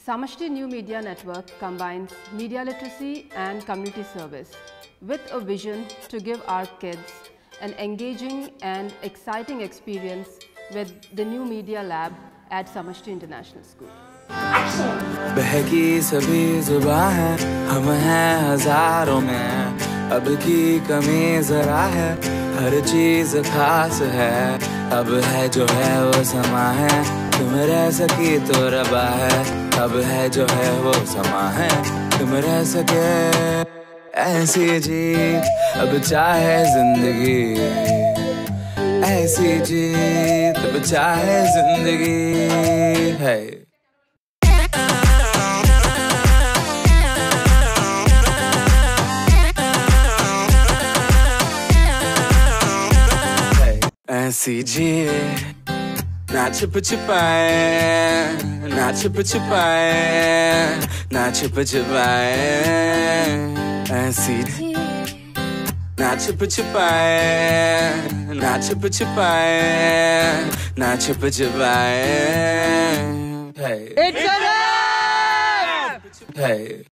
Samashti New Media Network combines media literacy and community service with a vision to give our kids an engaging and exciting experience with the new media lab at Samashti International School. बहकी सभी जुबा है हम हैं हजारों में अब की कमी जरा है हर चीज खास है अब है जो है वो समा है तुम रह सकी तो रबा है, अब है जो है वो समा है। तुम रह सके ऐसी जी अब चाहे ज़िंदगी। ऐसी जी अब चाहे ज़िंदगी। है। ऐसी जी ना छिप छिपाए ना छिप छिपाए ना छिप छिपाए ऐसी जी ना छिप छिपाए ना छिप छिपाए ना छिप छिपाए है It's a wrap! है